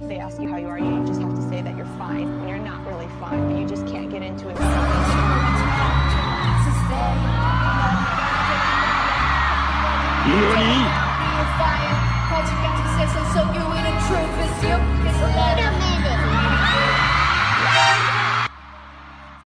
They ask you how you are, you just have to say that you're fine when you're not really fine, but you just can't get into it. Nani?